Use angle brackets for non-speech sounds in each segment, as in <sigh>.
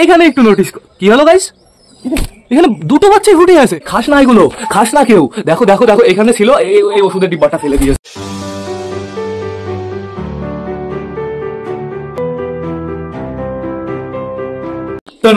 এইখানে একটু নোটিস কি হলো গাইস এখানে দুটো বাচ্চাই ফুটে আছে। খাস না এগুলো, খাস না কেউ। দেখো দেখো দেখো, এখানে ছিল এই ওষুধের ডিব্বাটা ফেলে দিয়েছে।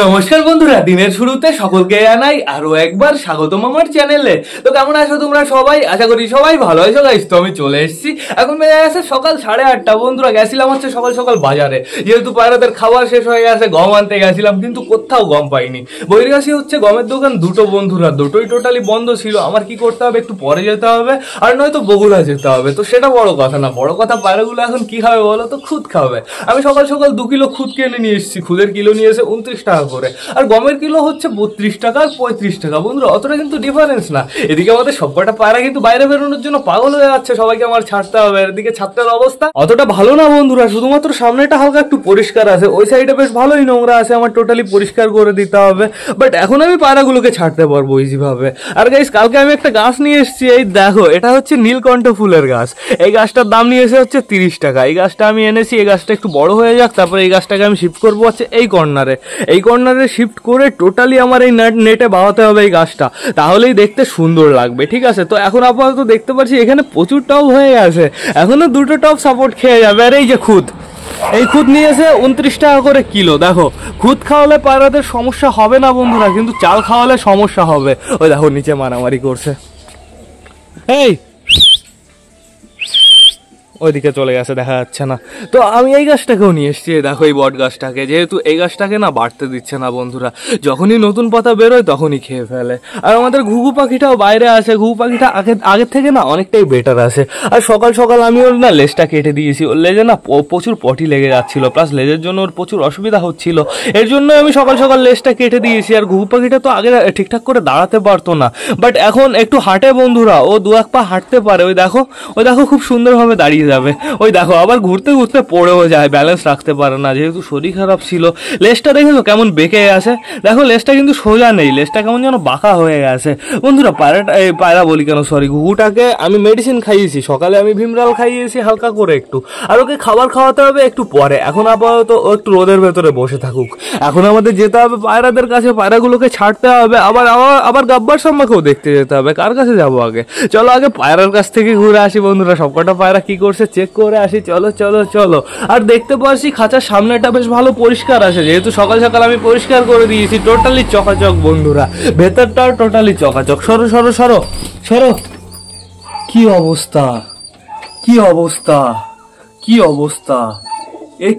নমস্কার বন্ধুরা, দিনের শুরুতে সকলকে জানাই আরও একবার স্বাগতম আমার চ্যানেলে। তো কেমন আছো তোমরা সবাই? আশা করি সবাই ভালো আছো গাইস তো আমি চলে এসেছি। এখন বেজে গেছে সকাল সাড়ে আটটা বন্ধুরা, গেছিলাম হচ্ছে সকাল সকাল বাজারে। যেহেতু পায়রাদের খাবার শেষ হয়ে গেছে, গম আনতে গেছিলাম, কিন্তু কোথাও গম পাইনি। বৈরিগাছি হচ্ছে গমের দোকান দুটো বন্ধুরা, দুটোই টোটালি বন্ধ ছিল। আমার কি করতে হবে, একটু পরে যেতে হবে, আর নয়তো বগুড়া যেতে হবে। তো সেটা বড় কথা না, বড় কথা পায়রাগুলো এখন কি খাবে বলো তো, খুদ খাবে। আমি সকাল সকাল দু কিলো খুদ কিনে নিয়ে এসেছি, খুদের কিলো নিয়ে এসে উনত্রিশ টাকা করে। আর গমের কিলো হচ্ছে বত্রিশ টাকা আর পঁয়ত্রিশ টাকা। বন্ধুরা, অতটা কিন্তু ডিফারেন্স না। এদিকে আমাদের সবকটা পায়রা কিন্তু বাইরে বেরোনোর জন্য পাগল হয়ে যাচ্ছে। সবাইকে আমার ছাড়তে হবে। এদিকে ছাত্রের অবস্থা অতটা ভালো না বন্ধুরা। শুধুমাত্র সামনেটা হালকা একটু পরিষ্কার আছে। ওই সাইডে বেশ ভালোই নোংরা আছে। আমার টোটালি পরিষ্কার করে দিতে হবে। বাট এখন আমি পায়রাগুলোকে ছাড়তে পারব ইজিভাবে আর গাইস কালকে আমি একটা গাছ নিয়ে এসেছি। এই দেখো, এটা হচ্ছে নীলকণ্ঠ ফুলের গাছ। এই গাছটার দাম নিয়ে এসে হচ্ছে তিরিশ টাকা। এই গাছটা আমি এনেছি। এই গাছটা একটু বড় হয়ে যাক। তারপরে এই গাছটাকে আমি শিফট করব হচ্ছে এই কর্নারে এই কর্নারে শিফট করে টোটালি আমার এই নেট বাঁধাতে হবে এই গাছটা। তাহলেই দেখতে সুন্দর লাগবে, ঠিক আছে? তো এখন আপাতত দেখতে পাচ্ছি এখানে প্রচুর টপ হয়ে গেছে। এখনও দুটো টপ সাপোর্ট খেয়ে যাবে। আর এই যে খুদ, এই খুদ নিয়েছে উনত্রিশ টাকা করে কিলো। দেখো, খুদ খাওয়ালে পায়রাদের সমস্যা হবে না বন্ধুরা, কিন্তু চাল খাওয়ালে সমস্যা হবে। ওই দেখো, নিচে মারামারি করছে। এই ওইদিকে চলে গেছে, দেখা যাচ্ছে না। তো আমি এই গাছটাকেও নিয়ে এসেছি দেখো এই বট গাছটাকে। যেহেতু এই গাছটাকে না বাড়তে দিচ্ছে না বন্ধুরা, যখনই নতুন পাতা বেরোয় তখনই খেয়ে ফেলে। আর আমাদের ঘুঘু পাখিটাও বাইরে আছে, ঘুঘু পাখিটা আগে আগের থেকে না অনেকটাই বেটার আছে। আর সকাল সকাল আমি ওর না লেজটা কেটে দিয়েছি, ওর লেজে না প্রচুর পটি লেগে যাচ্ছিল প্লাস লেজের জন্য ওর প্রচুর অসুবিধা হচ্ছিল। এর জন্য আমি সকাল সকাল লেজটা কেটে দিয়েছি, আর ঘুঘু পাখিটা তো আগে ঠিকঠাক করে দাঁড়াতে পারতো না। বাট এখন একটু হাঁটে বন্ধুরা, ও দু এক পা হাঁটতে পারে, ওই দেখো ওই দেখো খুব সুন্দরভাবে দাঁড়িয়ে যাবে। ওই দেখো, আবার ঘুরতে ঘুরতে পড়েও যায় ব্যালেন্স রাখতে পারে না, যেহেতু শরীর খারাপ ছিল। লেজটা দেখেছ কেমন বেঁকে আছে। দেখো, লেজটা কিন্তু সোজা নেই, লেজটা কেমন যেন বাঁকা হয়ে গেছে বন্ধুরা, পায়রাটা, এই পায়রা বলি কেন সরি ঘুঘুটাকে আমি মেডিসিন খাইয়েছি। সকালে আমি ভীমরাল খাইয়েছি হালকা করে একটু। আর ওকে খাবার খাওয়াতে হবে একটু পরে। এখন আপাতত একটু রোদের ভেতরে বসে থাকুক। এখন আমাদের যেতে হবে পায়রাদের কাছে, পায়রাগুলোকে ছাড়তে হবে। আবার আবার আবার গাব্বার সম্মাকেও দেখতে যেতে হবে। কার কাছে যাব আগে? চলো আগে পায়রার কাছ থেকে ঘুরে আসি বন্ধুরা, সবকটা পায়রা কি করছে? চেক করে আসি, চলো চলো চলো। আর দেখতে পাচ্ছি খাঁচার সামনেটা বেশ ভালো পরিষ্কার আছে। যেহেতু সকাল সকাল আমি পরিষ্কার করে দিয়েছি টোটালি চকাচক বন্ধুরা। ভেতরটাও টোটালি চকাচক। সরো সরো সরো সরো। কি অবস্থা? কি অবস্থা? কি অবস্থা? এ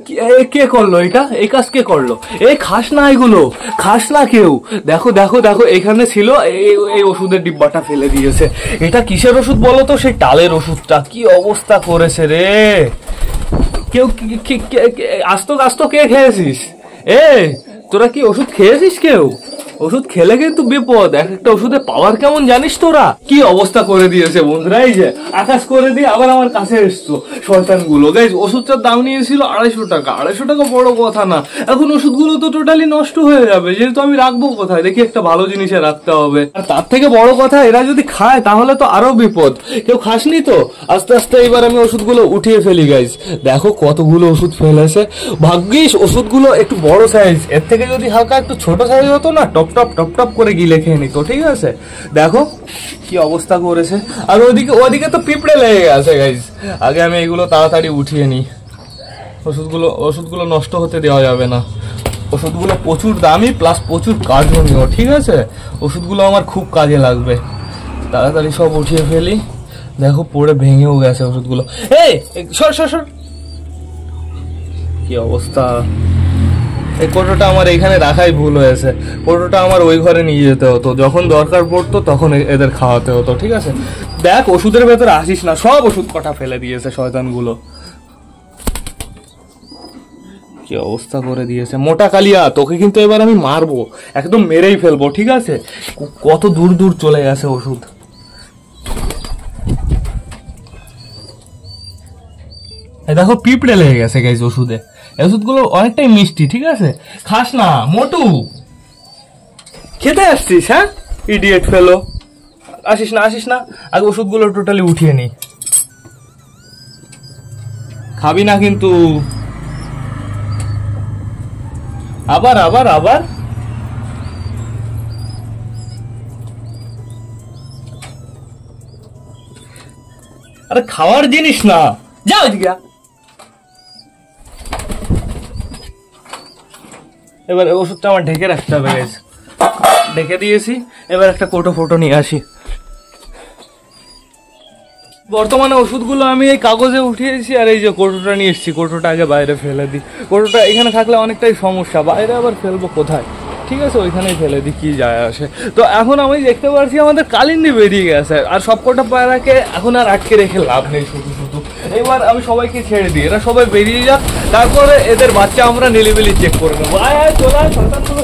কে করল এটা? এই কাজ কে করল? এই খাস না এগুলো। খাস না কেউ। দেখো দেখো দেখো, এখানে ছিল এই- ওষুধের ডিব্বাটা ফেলে দিয়েছে। এটা কিসের ওষুধ বলো তো? সেই টালের ওষুধটা। কি অবস্থা করেছে রে? কেউ আস্ত আস্ত কে খেয়েছিস? এ, তোরা কি ওষুধ খেয়েছিস কেউ? ওষুধ খেলে কিন্তু বিপদ। এক একটা ওষুধের পাওয়ার কেমন জানিস তোরা? কি অবস্থা করে দিয়েছে বন্ধুরা, এই যে আকাশ করে দিয়ে আবার আমার কাছে এসছো। গুলো গাইজ ওষুধটার দাম নিয়েছিল আড়াইশো টাকা। আড়াইশো টাকা বড় কথা না। এখন ওষুধগুলো তো টোটালি নষ্ট হয়ে যাবে। যেহেতু আমি রাখব কোথায়? দেখি একটা ভালো জিনিসে রাখতে হবে। আর তার থেকে বড় কথা, এরা যদি খায় তাহলে তো আরও বিপদ। কেউ খাসনি তো? আস্তে আস্তে এবার আমি ওষুধগুলো উঠিয়ে ফেলি গাইজ দেখো কতগুলো ওষুধ ফেলেছে। ভাগ্যিস ওষুধগুলো একটু বড় সাইজ এর থেকে যদি হালকা একটু ছোট সাইজ হতো না টপ টপ টপ টপ টপ করে গিলে খেয়ে নিত, ঠিক আছে? দেখো কি অবস্থা করেছে। আর ওদিকে ওদিকে তো পিঁপড়ে লেগে গেছে গাইজ আগে আমি এগুলো তাড়াতাড়ি উঠিয়ে নিই। ওষুধগুলো ওষুধগুলো নষ্ট হতে দেওয়া যাবে না। ওষুধগুলো প্রচুর দামি প্লাস প্রচুর কার্যনীয়, ঠিক আছে? ওষুধগুলো আমার খুব কাজে লাগবে। তাড়াতাড়ি সব উঠিয়ে ফেলি। দেখো, পড়ে ভেঙেও গেছে ওষুধগুলো। এই, সর সর সর। কি অবস্থা? এই কোটোটা আমার এখানে রাখাই ভুল হয়েছে। কোটোটা আমার ওই ঘরে নিয়ে যেতে হতো। যখন দরকার পড়তো তখন এদের খাওয়াতে হতো, ঠিক আছে? দেখ, ওষুধের ভেতরে আসিস না, সব ওষুধ কটা ফেলে দিয়েছে শয়তানগুলো। কি অবস্থা করে দিয়েছে? মোটা কালিয়া, তোকে কিন্তু এবার আমি মারবো। একদম মেরেই ফেলব, ঠিক আছে? কত দূর দূর চলে গেছে ওষুধ। দেখো, পিঁপড়ে লেগে গেছে গাইজ ওষুধে। ওষুধগুলো অনেকটাই মিষ্টি, ঠিক আছে? খাস না, মোটু। খেতে আসছিস হ্যাঁ? ইডিয়েট ফেলো আসিস না আসিস না। আগে ওষুধগুলো টোটালি উঠিয়ে নি। খাবি না কিন্তু। আবার আবার আবার। আরে খাওয়ার জিনিস না। যাও এদিকে এবার ওষুধটা আমার ঢেকে রাখতে হবে, guys। ঢেকে দিয়েছি। এবার একটা কোটো ফোটো নিয়ে আসি। বর্তমানে ওষুধগুলো আমি এই কাগজে উঠিয়েছি আর এই যে কোটোটা নিয়ে এসেছি, কোটোটা আগে বাইরে ফেলে দিই। কোটোটা এখানে থাকলে অনেকটাই সমস্যা, বাইরে আবার ফেলব কোথায়? ঠিক আছে, ওইখানেই ফেলে দিই, কী যায় আসে। তো এখন আমি দেখতে পাচ্ছি আমাদের কালিন্দি বেরিয়ে গেছে, আর সবকটা পায়রাকে এখন আর আটকে রেখে লাভ নেই শুধু শুধু। এবার আমি সবাইকে ছেড়ে দিই, এরা সবাই বেরিয়ে যাক তারপরে এদের বাচ্চা আমরা নিলিবিলি চেক করে নেব। আয় চলে আয়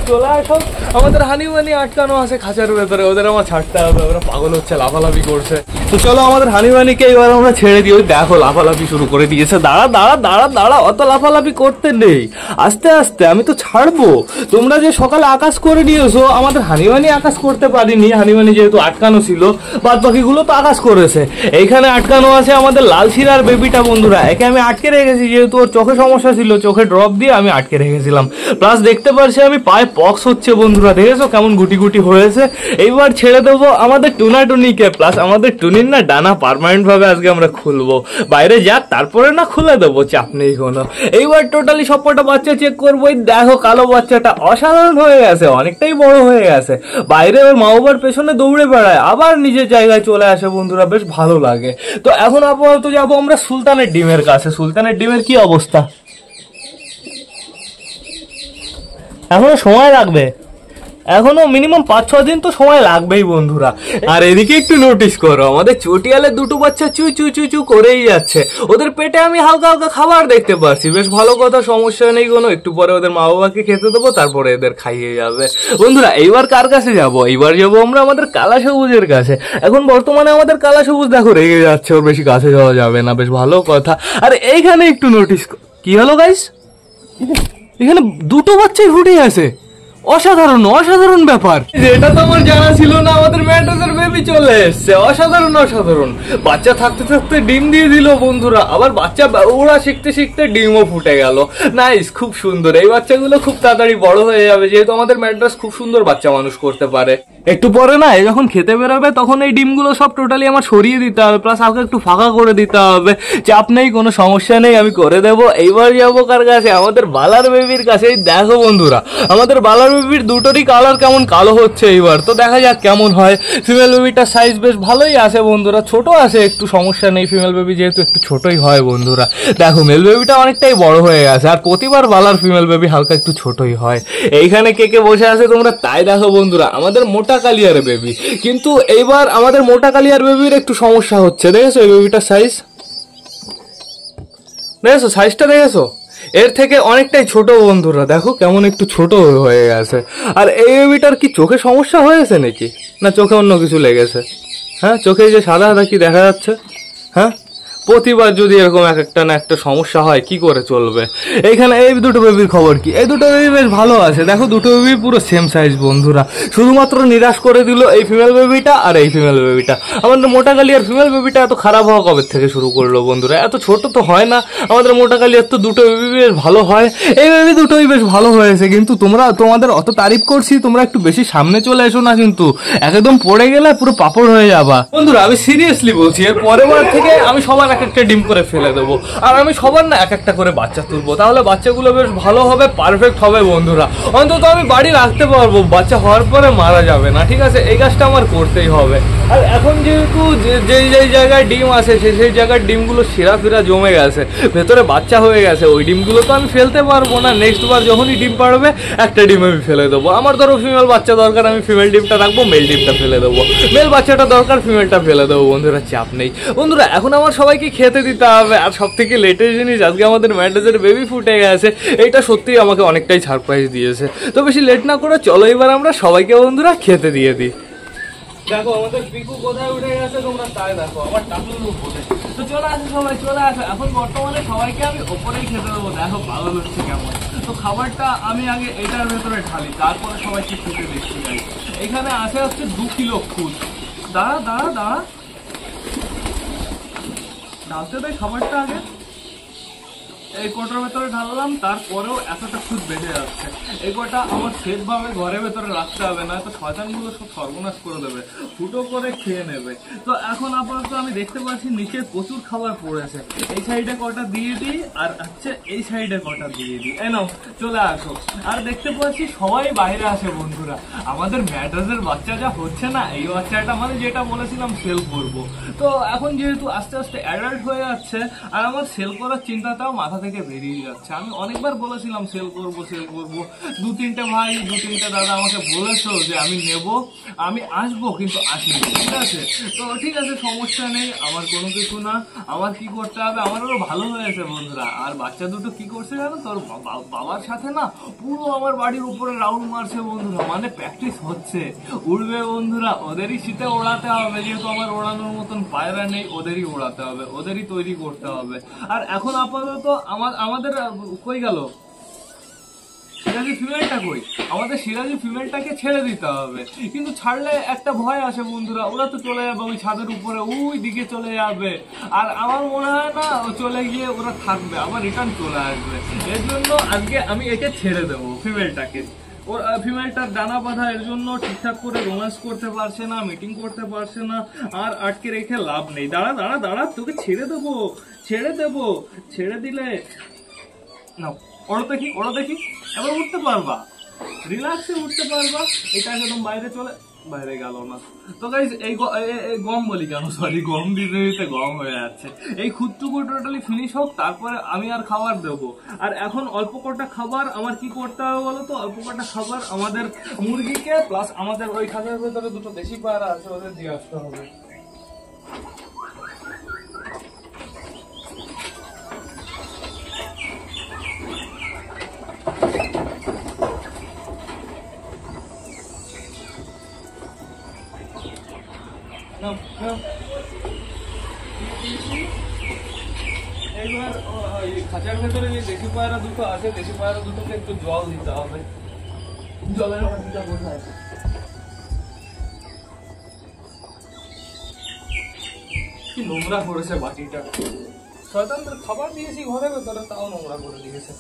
চলে সব। আমাদের হানি মানি আটকানো আছে খাঁচার ভেতরে, ওদের আমার ছাড়তে হবে, ওরা পাগল হচ্ছে, লাফালাফি করছে। তো চলো আমাদের হানি মানিকে এবার আমরা ছেড়ে দিই, ওই দেখো লাফালাফি শুরু করে দিয়েছে। দাঁড়া দাঁড়া দাঁড়া দাঁড়া, অত লাফালাফি করতে নেই। আস্তে আস্তে, আমি তো ছাড়বো। তোমরা যে সকালে আকাশ করে নিয়েছো, আমাদের হানিমানি আকাশ করতে পারিনি। হানিমানি যেহেতু আটকানো ছিল বাদ বাকিগুলো তো আকাশ করেছে। এইখানে আটকানো আছে আমাদের লাল শিরার বেবিটা বন্ধুরা। একে আমি আটকে রেখেছি, যেহেতু ওর চোখে সমস্যা ছিল, চোখে ড্রপ দিয়ে আমি আটকে রেখেছিলাম। প্লাস দেখতে পারছি আমি পায়ে পক্স হচ্ছে বন্ধুরা, দেখেছ কেমন গুটি গুটি হয়েছে? এইবার ছেড়ে দেবো আমাদের টুনা টুনিকে প্লাস আমাদের টুনির না ডানা পারমানেন্ট ভাবে আজকে আমরা খুলবো। বাইরে যাক, তারপরে না খুলে দেবো, চাপ নেই কোনো। এইবার টোটালি সবকটা বাচ্চা চেক করব দেখো কালো বাচ্চাটা অসাধারণ হয়ে গেছে, অনেকটাই বড় হয়ে গেছে। বাইরে ওর মা বাবার পেছনে দৌড়ে বেড়ায়, আবার নিজের জায়গায় চলে আসে বন্ধুরা, বেশ ভালো লাগে। তো এখন আপাতত যাব আমরা সুলতানের ডিমের কাছে। সুলতানের ডিমের কি অবস্থা? এখনও সময় লাগবে। এখনও মিনিমাম পাঁচ ছ দিন তো সময় লাগবেই বন্ধুরা। আর এদিকে একটু নোটিস করো, আমাদের চটিয়ালে দুটো বাচ্চা চু চু চু চু করেই যাচ্ছে। ওদের পেটে আমি হালকা হালকা খাবার দেখতে পাচ্ছি বেশ ভালো কথা, সমস্যা নেই কোনো। একটু পরে ওদের মা বাবাকে খেতে দেবো, তারপরে এদের খাইয়ে যাবে। বন্ধুরা, এইবার কার কাছে যাব? এইবার যাব আমরা আমাদের কালা সবুজের কাছে। এখন বর্তমানে আমাদের কালা সবুজ দেখো রেগে যাচ্ছে, ওর বেশি কাছে যাওয়া যাবে না, বেশ ভালো কথা। আর এইখানে একটু নোটিস কি হলো গাইস এখানে দুটো বাচ্চাই ফুটে আছে। অসাধারণ অসাধারণ ব্যাপার। এটা তো আমার জানা ছিল না, আমাদের ম্যাটাসের বেবি চলে এসছে। অসাধারণ অসাধারণ। বাচ্চা থাকতে থাকতে ডিম দিয়ে দিল বন্ধুরা। আবার বাচ্চা ওরা শিখতে শিখতে ডিমও ফুটে গেল। নাইস খুব সুন্দর। এই বাচ্চাগুলো খুব তাড়াতাড়ি বড় হয়ে যাবে। যেহেতু আমাদের ম্যাড্রাস খুব সুন্দর বাচ্চা মানুষ করতে পারে। একটু পরে না যখন খেতে বেরোবে, তখন এই ডিমগুলো সব টোটালি আমার সরিয়ে দিতে হবে। প্লাস আমাকে একটু ফাঁকা করে দিতে হবে। চাপ নেই, কোনো সমস্যা নেই, আমি করে দেবো। এইবার যাব কার কাছে? আমাদের বালার বেবির কাছে দেখো বন্ধুরা, আমাদের বালার বেবির দুটোরই কালার কেমন কালো হচ্ছে এইবার। তো দেখা যাক কেমন হয়। ফিমেল বেবিটার সাইজ বেশ ভালোই আছে বন্ধুরা। ছোট আছে, একটু সমস্যা নেই। ফিমেল বেবি যেহেতু একটু ছোটই হয় বন্ধুরা। দেখো মেল বেবিটা অনেকটাই বড় হয়ে গেছে। আর প্রতিবার বালার ফিমেল বেবি হালকা একটু ছোটই হয়। এইখানে কে কে বসে আছে তোমরা তাই দেখো বন্ধুরা। আমাদের মোটা কালিয়ার বেবি কিন্তু এইবার আমাদের মোটা কালিয়ার বেবির একটু সমস্যা হচ্ছে। দেখেছ এই বেবিটার সাইজ দেখেছ? সাইজটা দেখেছ? এর থেকে অনেকটাই ছোট বন্ধুরা, দেখো কেমন একটু ছোট হয়ে গেছে। আর এই কি চোখে সমস্যা হয়েছে নাকি? না চোখে অন্য কিছু লেগেছে? হ্যাঁ চোখে যে সাদা সাদা কি দেখা যাচ্ছে? হ্যাঁ? প্রতিবার যদি এরকম এক একটা না একটা সমস্যা হয়, কি করে চলবে? এইখানে এই দুটো বেবির খবর কি? এই দুটো বেবি বেশ ভালো আছে। দেখো, দুটো বেবি পুরো সেম সাইজ বন্ধুরা। শুধুমাত্র নিরাশ করে দিল এই ফিমেল বেবিটা আর এই ফিমেল বেবিটা আমাদের মোটা কালিয়ার ফিমেল বেবিটা এত খারাপ হওয়া কবে থেকে শুরু করল, বন্ধুরা? এত ছোট তো হয় না। আমাদের মোটা কালিয়ার তো দুটো বেবি বেশ ভালো হয়। এই বেবি দুটোই বেশ ভালো হয়েছে, কিন্তু তোমরা, তোমাদের অত তারিফ করছি, তোমরা একটু বেশি সামনে চলে এসো না কিন্তু। একদম পড়ে গেলে পুরো পাপড় হয়ে যাবা। বন্ধুরা, আমি সিরিয়াসলি বলছি, এর পরের বার থেকে আমি সবার এক একটা ডিম করে ফেলে দেবো। আর আমি সবার না এক একটা করে বাচ্চা তুলবো। তাহলে বাচ্চাগুলো বেশ ভালো হবে পারফেক্ট হবে বন্ধুরা। অন্তত আমি বাড়ি রাখতে পারব। বাচ্চা হওয়ার পরে মারা যাবে না, ঠিক আছে? এই কাজটা আমার করতেই হবে। আর এখন যেহেতু যে- যেই যেই জায়গায় ডিম আছে সেই সেই জায়গার ডিমগুলো সেরা ফেরা জমে গেছে। ভেতরে বাচ্চা হয়ে গেছে। ওই ডিমগুলো তো আমি ফেলতে পারব না। নেক্সট বার যখনই ডিম পাড়বে, একটা ডিম আমি ফেলে দেবো। আমার ধরো ফিমেল বাচ্চা দরকার, আমি ফিমেল ডিমটা রাখব মেল ডিমটা ফেলে দেবো। মেল বাচ্চাটা দরকার ফিমেলটা ফেলে দেবো। বন্ধুরা, চাপ নেই। বন্ধুরা, এখন আমার সবাইকে খেতে দিতে হবে? আর সব থেকে লেটেস্ট জিনিস আজকে আমাদের ম্যান্ডেজের বেবি ফুটে গেছে। এটা সত্যিই আমাকে অনেকটাই সারপ্রাইজ দিয়েছে। তো বেশি লেট না করে চলো এবার আমরা সবাইকে বন্ধুরা খেতে দিয়ে দিই। দেখো, আমাদের পিকু কোথায় উঠে গেছে তোমরা তাই দেখো, আমার টাকুর উপরে তো চলে আসে সবাই, চলে আসে। এখন বর্তমানে সবাইকে আমি ওপরেই খেতে দেবো। দেখো, ভালো হচ্ছে কেমন। তো খাবারটা আমি আগে এটার ভেতরে ঢালি, তারপরে সবাইকে খেতে যাই। এখানে আছে হচ্ছে দু কিলো খুদ। দাঁড়া দাঁড়া দাঁড়া। ঢালতে দেয় খাবারটা আগে এই কটার ভেতরে ঢাললাম, তারপরেও এতটা খুদ বেঁধে যাচ্ছে। এই কটা আমার সেফ ভাবে ঘরের ভেতরে রাখতে হবে না তো শয়তানগুলো সব সর্বনাশ করে দেবে, ফুটো করে খেয়ে নেবে। তো এখন আপাতত আমি দেখতে পাচ্ছি নিচে প্রচুর খাবার পড়েছে। এই সাইডে কটা দিয়ে দিই, আর হচ্ছে এই সাইডে কটা দিয়ে দিই। এই নাও, চলে আসো। আর দেখতে পাচ্ছি সবাই বাইরে আসে বন্ধুরা। আমাদের ম্যাড্রাসের বাচ্চা যা হচ্ছে না, এই বাচ্চাটা মানে যেটা বলেছিলাম সেল করব। তো এখন যেহেতু আস্তে আস্তে অ্যাডাল্ট হয়ে যাচ্ছে, আর আমার সেল করার চিন্তাটাও মাথা থেকে বেরিয়ে যাচ্ছে। আমি অনেকবার বলেছিলাম সেল করব সেল করব। দু তিনটে ভাই, দু তিনটে দাদা আমাকে বলেছ যে আমি নেব, আমি আসব কিন্তু আসিনি, ঠিক আছে? তো ঠিক আছে, সমস্যা নেই, আমার কোনো কিছু না। আমার কি করতে হবে? আমারও ভালো হয়েছে বন্ধুরা। আর বাচ্চা দুটো কি করছে জানো? তোর বাবার সাথে না পুরো আমার বাড়ির উপরে রাউন্ড মারছে বন্ধুরা। মানে প্র্যাকটিস হচ্ছে। উড়বে বন্ধুরা, ওদেরই শীতে ওড়াতে হবে। যেহেতু আমার ওড়ানোর মতন পায়রা নেই, ওদেরই ওড়াতে হবে। ওদেরই তৈরি করতে হবে। আর এখন আপাতত আমার আমাদের কই গেল? সিরাজি ফিমেলটা কই? আমাদের সিরাজি ফিমেলটাকে ছেড়ে দিতে হবে। কিন্তু ছাড়লে একটা ভয় আসে বন্ধুরা, ওরা তো চলে যাবে ওই ছাদের উপরে, ওই দিকে চলে যাবে। আর আমার মনে হয় না চলে গিয়ে ওরা থাকবে, আবার রিটার্ন চলে আসবে। এর জন্য আজকে আমি একে ছেড়ে দেবো ফিমেলটাকে ওর ফিমেলটার ডানা বাঁধা এর জন্য ঠিকঠাক করে রোম্যান্স করতে পারছে না, মিটিং করতে পারছে না, আর আটকে রেখে লাভ নেই। দাঁড়া দাঁড়া দাঁড়া, তোকে ছেড়ে দেবো ছেড়ে দেবো, ছেড়ে দিলে না ওরা দেখি ওরা দেখি, এবার উঠতে পারবা। রিল্যাক্সে উঠতে পারবা, এটা একদম বাইরে চলে বাইরে গেল না। তো গাইজ এই গম বলি কেন? সরি গম দিতে গম হয়ে যাচ্ছে। এই খুদটুকু টোটালি ফিনিশ হোক, তারপরে আমি আর খাবার দেবো। আর এখন অল্প কটা খাবার আমার কি করতে হবে বলো তো? অল্প কটা খাবার আমাদের মুরগিকে প্লাস আমাদের ওই খাঁচার ভেতরে দুটো দেশি পায়রা আছে, ওদের দিয়ে আসতে হবে। এইবার খাঁচার ভেতরে যে দেশি পায়রা দুটো আছে, দেশি পায়রা দুটোকে একটু জল দিতে হবে। জলের বাটিটা কোথায়? কি নোংরা করেছে বাটিটা শয়তানদের খাবার দিয়েছি, ঘরে ভেতরে, তাও নোংরা করে দিয়েছে।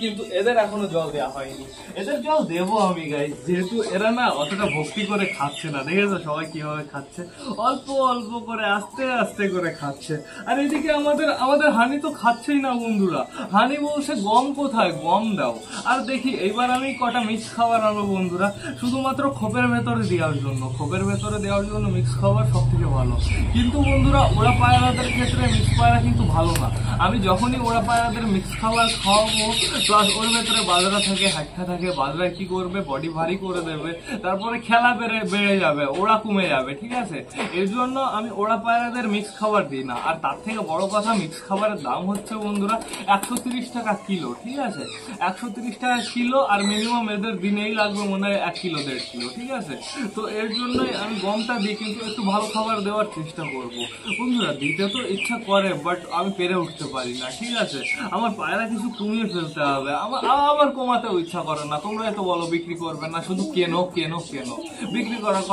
কিন্তু এদের এখনও জল দেওয়া হয়নি। এদের জল দেবো আমি গাই যেহেতু এরা না অতটা ভক্তি করে খাচ্ছে না, দেখেছ? সবাই কীভাবে খাচ্ছে? অল্প অল্প করে, আস্তে আস্তে করে খাচ্ছে। আর এদিকে আমাদের আমাদের হানি তো খাচ্ছেই না, বন্ধুরা। হানি বলছে, গম কোথায়? গম দাও। আর দেখি, এইবার আমি কটা মিক্স খাবার আনব, বন্ধুরা। শুধুমাত্র খোপের ভেতরে দেওয়ার জন্য। খোপের ভেতরে দেওয়ার জন্য মিক্স খাবার সব থেকে ভালো। কিন্তু বন্ধুরা ওরা পায়রাদের ক্ষেত্রে মিক্স পায়রা কিন্তু ভালো না। আমি যখনই ওরা পায়রাদের মিক্স খাবার খাওয়াবো প্লাস ওর ভেতরে বাজরা থাকে, হাট্টা থাকে, বাজরা কি করবে বডি ভারী করে দেবে, তারপরে খেলা বেড়ে বেড়ে যাবে, ওরা কমে যাবে, ঠিক আছে? এর জন্য আমি ওরা পায়রাদের মিক্স খাবার দিই না। আর তার থেকে বড় কথা মিক্স খাবারের দাম হচ্ছে বন্ধুরা একশো তিরিশ টাকা কিলো, ঠিক আছে? একশো তিরিশ টাকা কিলো আর মিনিমাম এদের দিনেই লাগবে মনে হয় এক কিলো, দেড় কিলো, ঠিক আছে? তো এর জন্যই আমি গমটা দিই, কিন্তু একটু ভালো খাবার দেওয়ার চেষ্টা করব। বন্ধুরা, দিতে তো ইচ্ছা করে বাট আমি পেরে উঠতে পারি না, ঠিক আছে? আমার পায়রা কিছু কমিয়ে ফেলতে হবে। আমার আমার কমাতেও ইচ্ছা করে না। তোমরা তো বলো, বিক্রি করবে না। শুধু কেনো কেনো কেনো। বিক্রি করার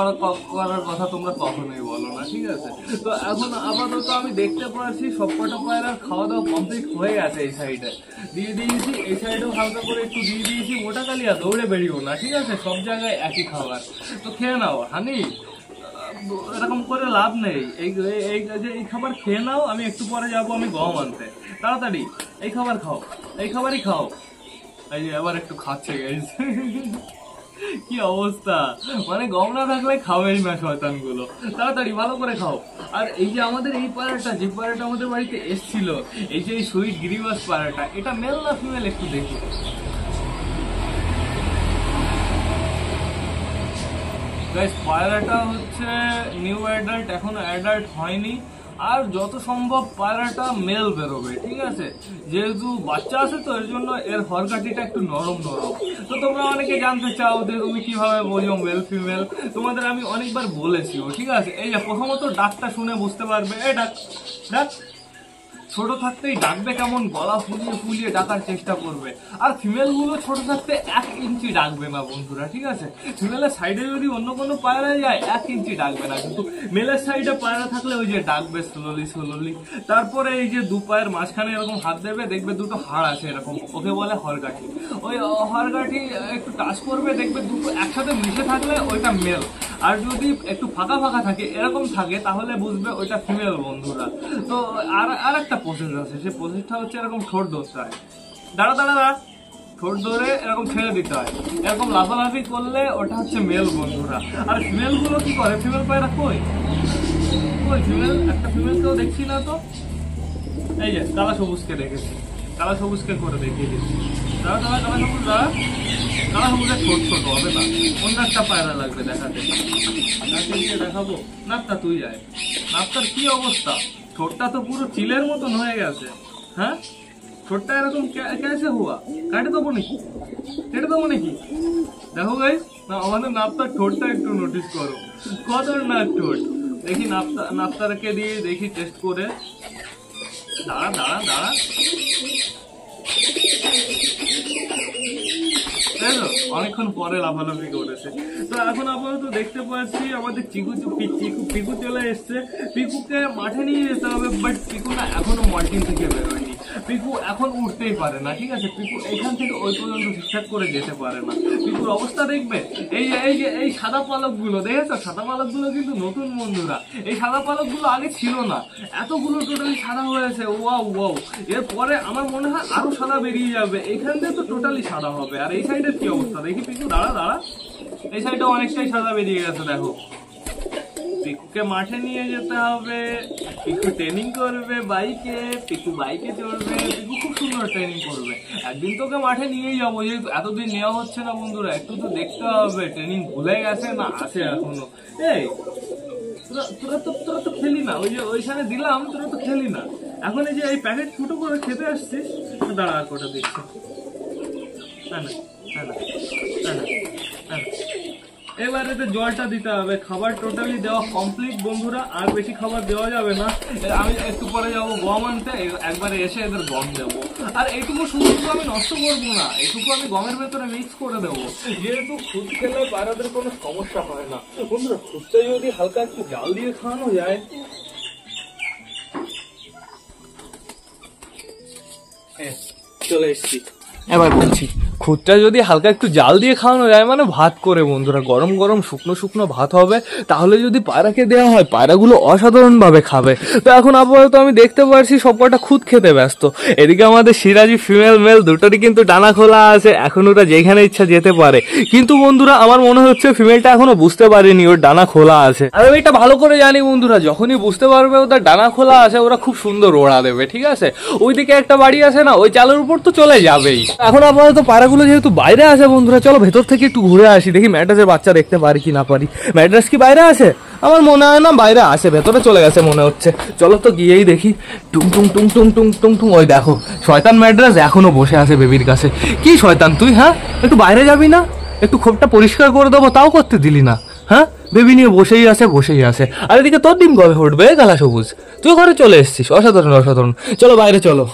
করার কথা তোমরা কখনোই বলো না, ঠিক আছে? তো এখন আপাতত আমি দেখতে পাচ্ছি সবকটা পায়রার খাওয়া দাওয়া কমপ্লিট হয়ে গেছে এই সাইডে দিয়ে দিয়েছি, এই সাইডেও হালকা করে একটু দিয়ে দিয়েছি মোটা কালিয়া দৌড়ে বেরিয়েও না, ঠিক আছে? সব জায়গায় একই খাবার। তো খেয়ে নাও, হানি। এরকম করে লাভ নেই। এই এই- যে, এই খাবার খেয়ে নাও, আমি একটু পরে যাব, আমি গম আনতে। তাড়াতাড়ি, এই খাবার খাও, এই খাবারই খাও। এই যে, আবার একটু খাচ্ছে গাইজ <laughs> কি অবস্থা? মানে গম না থাকলে খাবেই না শয়তানগুলো তাড়াতাড়ি, ভালো করে খাও। আর এই যে আমাদের এই পায়রাটা যে পায়রাটা আমাদের বাড়িতে এসছিল, এই যে এই সুইট গিরিবাস পায়রাটা এটা মেল না ফিমেল একটু দেখি? গাইস পায়রাটা হচ্ছে নিউ অ্যাডাল্ট এখনও অ্যাডাল্ট হয়নি। আর যত সম্ভব পায়রাটা মেল বেরোবে, ঠিক আছে? যেহেতু বাচ্চা আছে তো, এর জন্য এর হরকাঠিটা একটু নরম নরম। তো তোমরা অনেকে জানতে চাও যে তুমি কীভাবে বোঝো মেল ফিমেল তোমাদের আমি অনেকবার বলেছিও, ঠিক আছে? এই যে প্রথমত ডাকটা শুনে বুঝতে পারবে। এই ডাক ডাক। ছোট থাকতেই ডাকবে কেমন, গলা ফুলিয়ে ফুলিয়ে ডাকার চেষ্টা করবে। আর ফিমেলগুলো ছোট থাকতে এক ইঞ্চি ডাকবে না বন্ধুরা, ঠিক আছে? ফিমেলের সাইডে যদি অন্য কোনো পায়রা যায়, এক ইঞ্চি ডাকবে না। কিন্তু মেলের সাইডে পায়রা থাকলে ওই যে ডাকবে স্লোলি স্লোলি তারপরে এই যে দু পায়ের মাঝখানে এরকম হাত দেবে, দেখবে দুটো হাড় আছে এরকম, ওকে বলে হরগাঠি। ওই হরগাঠি একটু টাচ করবে, দেখবে দুটো একসাথে মিশে থাকলে ওইটা মেল আর যদি একটু ফাঁকা ফাঁকা থাকে, এরকম থাকে, তাহলে বুঝবে ওইটা ফিমেল বন্ধুরা। তো আর আর একটা প্রসেস আছে, সেই প্রসেসটা হচ্ছে এরকম ঠোঁট ধরতে হয়। দাঁড়া দাঁড়া দাঁড়া। ঠোঁট ধরে এরকম ছেড়ে দিতে হয়। এরকম লাফালাফি করলে ওটা হচ্ছে মেল বন্ধুরা। আর ফিমেলগুলো কি করে? ফিমেল পায়রা কই? কই ফিমেল একটা ফিমেল কেউ দেখছি না তো? এই যে, কালা সবুজকে দেখেছি। কালা সবুজকে করে দেখিয়ে দিচ্ছি। দাঁড়া দাঁড়া কালা সবুজ দাঁড়া সবুজের ছোট ছোট না। অন্য একটা পায়রা লাগবে দেখাতে। দিয়ে দেখাবো। তুই যায় নাপটার কি অবস্থা? ঠোঁটটা তো পুরো চিলের মতন হয়ে গেছে। হ্যাঁ? ঠোঁটটা এরকম কেসে হুয়া? কাটে দেবো নাকি? কেটে দেবো নাকি? দেখো গাইস না, আমাদের নাপতার ঠোঁটটা একটু নোটিস করো। খতরনাক ঠোঁট। দেখি নাপতা নাপতারকে দিয়ে দেখি টেস্ট করে। দাঁড়া দাঁড়া দাঁড়া? অনেকক্ষণ পরে লাফালাফি করেছে। তো এখন আপাতত দেখতে পাচ্ছি আমাদের চিকু চিকু, পিকু চলে এসছে। পিকুকে মাঠে নিয়ে যেতে হবে বাট পিকুটা এখনও মল্টিং থেকে বেরোয়নি। পিকু এখন উঠতেই পারে না, ঠিক আছে? পিকু এখান থেকে ওই পর্যন্ত ঠিকঠাক করে যেতে পারে না। পিকুর অবস্থা দেখবে? এই এই যে, এই সাদা পালকগুলো দেখেছ? সাদা পালকগুলো কিন্তু নতুন বন্ধুরা। এই সাদা পালকগুলো আগে ছিল না। এতগুলো টোটালি সাদা হয়েছে। Wow wow. এরপরে আমার মনে হয় আরও সাদা বেরিয়ে যাবে। এখান থেকে তো টোটালি সাদা হবে। আর এই সাইডের কি অবস্থা? দেখি পিকু দাঁড়া দাঁড়া। এই সাইডে অনেকটাই সাদা বেরিয়ে গেছে, দেখো। পিকুকে মাঠে নিয়ে যেতে হবে পিকু ট্রেনিং করবে বাইকে পিকু বাইকে চড়বে পিকু খুব সুন্দর ট্রেনিং করবে একদিন তোকে মাঠে নিয়েই যাব যেহেতু এতদিন নেওয়া হচ্ছে না বন্ধুরা একটু তো দেখতে হবে ট্রেনিং ভুলে গেছে না আছে এখনও এই তোরা তোরা তো তোরা তো খেলি না ওই যে ওইখানে দিলাম তোরা তো খেলি না এখন এই যে এই প্যাকেট ছোটো করে খেতে আসছিস দাঁড়া কোটা দেখছি না না না না না এবারে তো জলটা দিতে হবে। খাবার টোটালি দেওয়া কমপ্লিট বন্ধুরা। আর বেশি খাবার দেওয়া যাবে না। আমি একটু পরে যাব গম আনতে। একবারে এসে এদের গম দেবো। আর এইটুকু সুন্দর আমি নষ্ট করব না, এইটুকু আমি গমের ভেতরে মিক্স করে দেবো। যেহেতু খুদ খেলে পায়রাদের কোনো সমস্যা হয় না। বন্ধুরা, খুদটা যদি হালকা একটু জাল দিয়ে খাওয়ানো যায়। চলে এসছি। এবার বলছি। খুদটা যদি হালকা একটু জাল দিয়ে খাওয়ানো যায় মানে ভাত করে বন্ধুরা, গরম গরম শুকনো শুকনো ভাত হবে, তাহলে যদি পায়রাকে দেওয়া হয়, পায়রাগুলো অসাধারণভাবে খাবে। তো এখন আপাতত আমি দেখতে পারছি সবকটা খুদ খেতে ব্যস্ত। এদিকে আমাদের সিরাজি ফিমেল মেল দুটোরই কিন্তু ডানা খোলা আছে, এখন ওটা যেখানে ইচ্ছা যেতে পারে। কিন্তু বন্ধুরা, আমার মনে হচ্ছে ফিমেলটা এখনও বুঝতে পারেনি ওর ডানা খোলা আছে। আর আমি এটা ভালো করে জানি বন্ধুরা, যখনই বুঝতে পারবে ওদের ডানা খোলা আছে, ওরা খুব সুন্দর ওড়া দেবে, ঠিক আছে? ওইদিকে একটা বাড়ি আছে না, ওই চালের উপর তো চলে যাবেই। এখন আপাতত পায়রাগুলো যেহেতু বাইরে আছে বন্ধুরা, চলো ভেতর থেকে একটু ঘুরে আসি, দেখি ম্যাড্রাসের বাচ্চা দেখতে পারি কি না পারি। ম্যাড্রাস কি বাইরে আছে আমার মনে হয় না বাইরে আছে ভেতরে চলে গেছে মনে হচ্ছে। চলো তো গিয়েই দেখি। টুং টুং টুং টুং টুং টুং টুং, ওই দেখো, শয়তান ম্যাড্রাস এখনও বসে আছে বেবির কাছে। কি শয়তান তুই হ্যাঁ? একটু বাইরে যাবি না? একটু খোপটা পরিষ্কার করে দেবো, তাও করতে দিলি না হ্যাঁ? বেবি নিয়ে বসেই আছে বসেই আছে। আর এদিকে তোর ডিম কবে উঠবে গালা সবুজ। তুই ঘরে চলে এসেছিস, অসাধারণ অসাধারণ। চলো বাইরে চলো।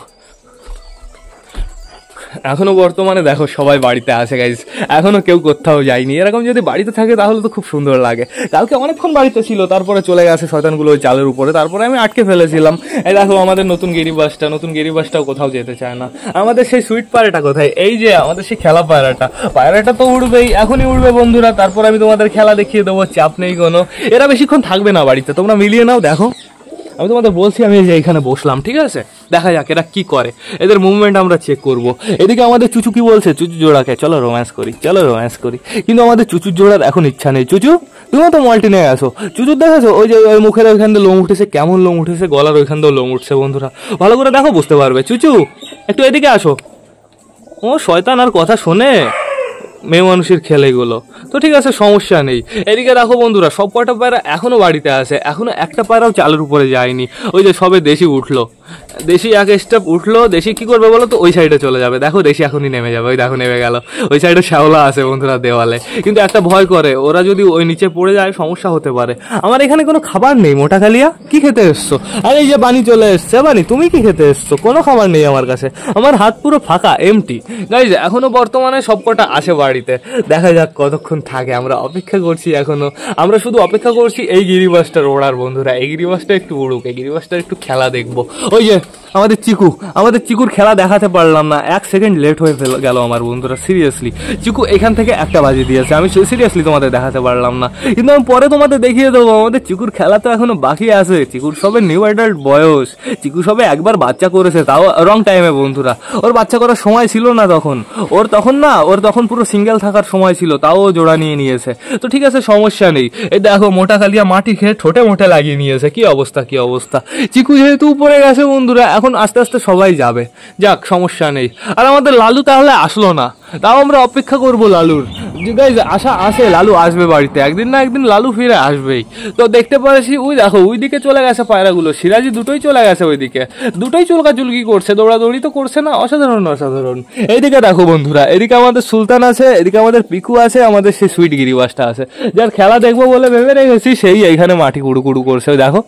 এখনও বর্তমানে দেখো সবাই বাড়িতে আছে গাইজ এখনও কেউ কোথাও যায়নি। এরকম যদি বাড়িতে থাকে, তাহলে তো খুব সুন্দর লাগে। কালকে অনেকক্ষণ বাড়িতে ছিল, তারপরে চলে গেছে শয়তানগুলো ওই চালের উপরে। তারপরে আমি আটকে ফেলেছিলাম। এই দেখো, আমাদের নতুন গিরিবাসটা নতুন গিরিবাসটাও কোথাও যেতে চায় না। আমাদের সেই সুইট পায়রাটা কোথায়? এই যে, আমাদের সেই খেলা পায়রাটা। পায়রাটা তো উঠবেই এখনই উঠবে বন্ধুরা। তারপর আমি তোমাদের খেলা দেখিয়ে দেবো, চাপ নেই কোনো। এরা বেশিক্ষণ থাকবে না বাড়িতে। তোমরা মিলিয়ে নাও, দেখো। আমি তোমাদের বলছি, আমি যে এখানে বসলাম, ঠিক আছে? দেখা যাক এরা কি করে। এদের মুভমেন্ট আমরা চেক করব। এদিকে আমাদের চুচু কি বলছে, চুচু জোড়াকে, চলো রোম্যান্স করি, চলো রোম্যান্স করি। কিন্তু আমাদের চুচুর জোড়ার এখন ইচ্ছা নেই। চুচু, তুমিও তো মল্টি নিয়ে আসো চুচুর দেখেছ? ওই যে, ওই মুখের ওইখান দিয়ে লোম উঠেছে, কেমন লোম উঠেছে, গলার ওইখান দিয়েও লোম উঠছে বন্ধুরা। ভালো করে দেখো, বুঝতে পারবে। চুচু, একটু এদিকে আসো। ও, শয়তান আর কথা শোনে। মেয়ে মানুষের খেলে এগুলো। তো ঠিক আছে, সমস্যা নেই। এদিকে রাখো বন্ধুরা, সব কটা পায়রা এখনও বাড়িতে আছে। এখনও একটা পায়রাও চালের উপরে যায়নি। ওই যে সবে দেশি উঠল। দেশি এক স্টেপ উঠল, দেশি কি করবে বলো তো? ওই সাইডে চলে যাবে। দেখো দেশি এখনই নেমে যাবে, ওই দেখো নেমে গেল। ওই সাইডে শ্যাওলা আছে বন্ধুরা দেওয়ালে। কিন্তু একটা ভয় করে, ওরা যদি ওই নিচে পড়ে যায়, সমস্যা হতে পারে। আমার এখানে কোনো খাবার নেই মোটা কালিয়া কি খেতে এসছো? আরে এই যে বানি চলে এসছে বানি তুমি কি খেতে এসছো? কোনো খাবার নেই আমার কাছে। আমার হাত পুরো ফাঁকা এমটি গাইজ এখনও বর্তমানে সবকটা আসে বাড়িতে। দেখা যাক কতক্ষণ থাকে। আমরা অপেক্ষা করছি এখনও। আমরা শুধু অপেক্ষা করছি এই গিরিবাসটার ওড়ার, বন্ধুরা। এই গিরিবাসটা একটু উড়ুক, এই গিরিবাসটার একটু খেলা দেখব। ওই যে আমাদের চিকু, আমাদের চিকুর খেলা দেখাতে পারলাম না। এক সেকেন্ড লেট হয়ে ফেল গেল আমার বন্ধুরা সিরিয়াসলি চিকু এখান থেকে একটা বাজি দিয়েছে, আমি সিরিয়াসলি তোমাদের দেখাতে পারলাম না। কিন্তু আমি পরে তোমাদের দেখিয়ে দেবো, আমাদের চিকুর খেলা তো এখনও বাকি আছে। চিকুর সবে নিউ অ্যাডাল্ট বয়স। চিকু সবে একবার বাচ্চা করেছে, তাও রং টাইমে বন্ধুরা। ওর বাচ্চা করার সময় ছিল না তখন। ওর তখন না, ওর তখন পুরো সিঙ্গেল থাকার সময় ছিল, তাও জোড়া নিয়ে নিয়েছে। তো ঠিক আছে, সমস্যা নেই। এই দেখো, মোটা কালিয়া মাটি খেয়ে ঠোঁটে মোটে লাগিয়ে নিয়েছে। কি অবস্থা কি অবস্থা? চিকু যেহেতু উপরে গেছে বন্ধুরা, এখন আস্তে আস্তে সবাই যাবে। যাক, সমস্যা নেই। আর আমাদের লালু তাহলে আসলো না। তাও আমরা অপেক্ষা করব লালুর। গাইজ আশা আসে লালু আসবে বাড়িতে। একদিন না একদিন লালু ফিরে আসবেই। তো দেখতে পাচ্ছি ওই দেখো ওই দিকে চলে গেছে পায়রাগুলো। সিরাজি দুটোই চলে গেছে ওইদিকে। দুটোই চুলকা চুলকি করছে, দৌড়াদৌড়ি তো করছে না, অসাধারণ অসাধারণ। এইদিকে দেখো বন্ধুরা, এদিকে আমাদের সুলতান আছে, এদিকে আমাদের পিকু আছে, আমাদের সেই সুইট গিরিবাসটা আছে। যার খেলা দেখব বলে ভেবে রেখেছি, সেই এইখানে মাটি কুড়ু কুড়ু করছে দেখো।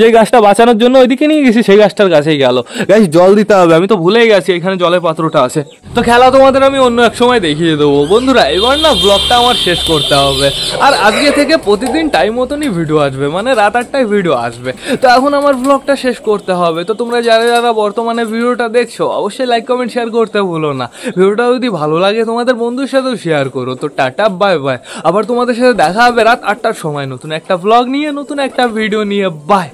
যে গাছটা বাঁচানোর জন্য ওইদিকে নিয়ে গেছি, সেই গাছটার কাছেই গেল। গাছ জল দিতে হবে, আমি তো ভুলেই গেছি, এখানে জলের পাত্রটা আছে। তো খেলা তোমাদের আমি অন্য এক সময় দেখিয়ে দেবো। বন্ধুরা, এবার না ব্লগটা আমার শেষ করতে হবে। আর আজকে থেকে প্রতিদিন টাইম মতনই ভিডিও আসবে মানে রাত আটটায় ভিডিও আসবে। তো এখন আমার ব্লগটা শেষ করতে হবে। তো তোমরা যারা যারা বর্তমানে ভিডিওটা দেখছ, অবশ্যই লাইক কমেন্ট শেয়ার করতে ভুলো না। ভিডিওটা যদি ভালো লাগে, তোমাদের বন্ধুর সাথেও শেয়ার করো। তো টাটা বাই বাই আবার তোমাদের সাথে দেখা হবে রাত আটটার সময় নতুন একটা ব্লগ নিয়ে, নতুন একটা ভিডিও নিয়ে। বাই